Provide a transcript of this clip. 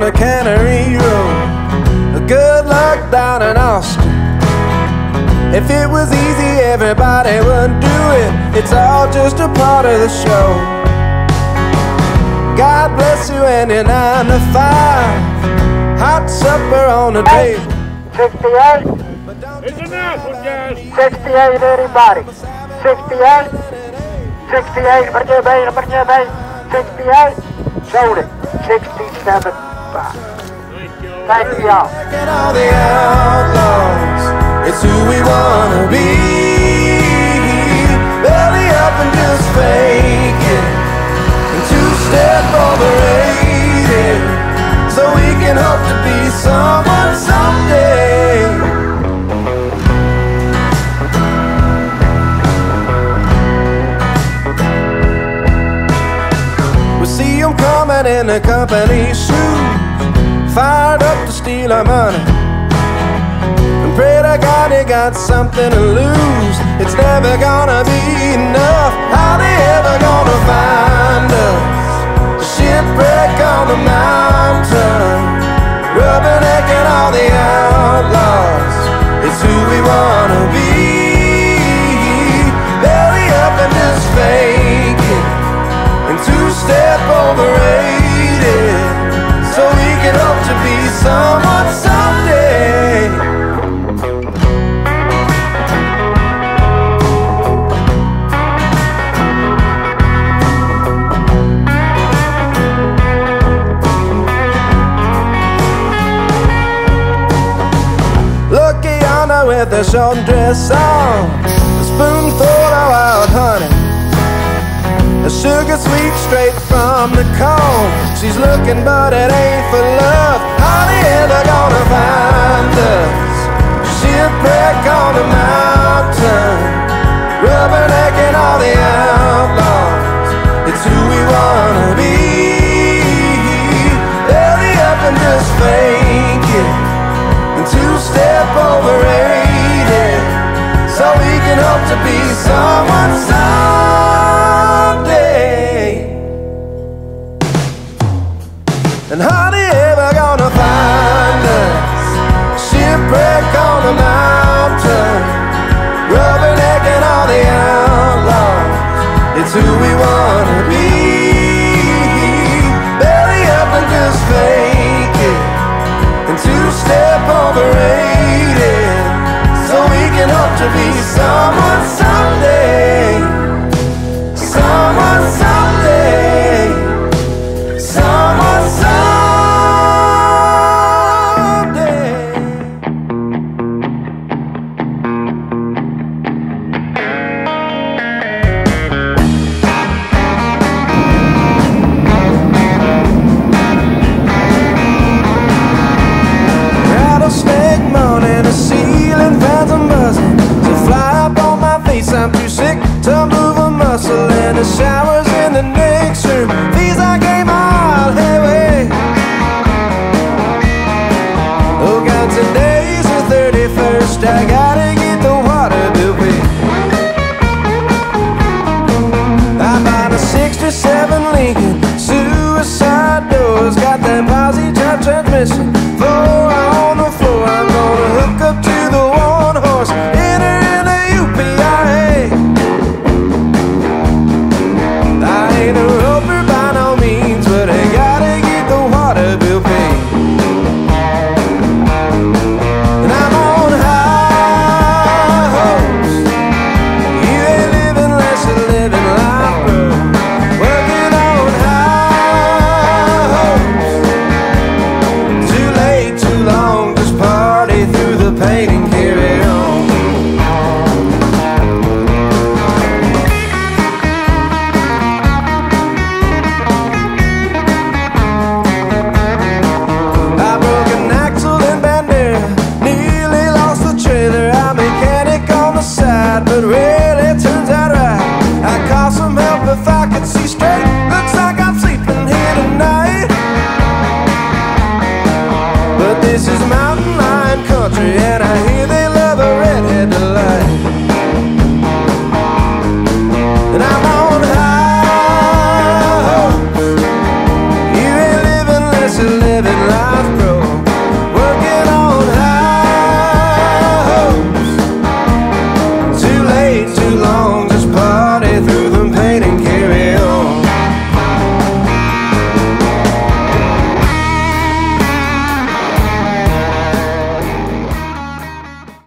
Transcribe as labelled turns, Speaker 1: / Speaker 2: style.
Speaker 1: Tannery Road. Good luck down in Austin. If it was easy, everybody would do it. It's all just a part of the show. God bless you and your nine to five. Hot supper on the table.
Speaker 2: 68,
Speaker 1: But don't
Speaker 3: It's enough, guys.
Speaker 2: 68 anybody. 68, 68, berjebeen, berjebeen. 68, sold it. 67, five.
Speaker 3: Thank you.
Speaker 2: Y'all.
Speaker 1: It's who we wanna be. Belly up and just fake 'em in the company shoes, fired up to steal our money. And pray to God you got something to lose. It's never gonna be enough. How they ever gonna find us? A shipwreck on the mountain, rubbernecking all the outlaws. It's who we wanna be. Belly up and just fake it and two step overrated With a short dress on a spoonful of wild honey a sugar sweet straight from the comb. She's looking, but it ain't for love. How they ever gonna find us? Shipwreck on the mountain, rubbernecking all the to be someone someday. And how they ever gonna find us? Shipwreck on the mountain, rubbernecking all the outlaws. It's who we wanna be. Belly up and just fake it, and two step overrated, so we can hope to be someday. to live it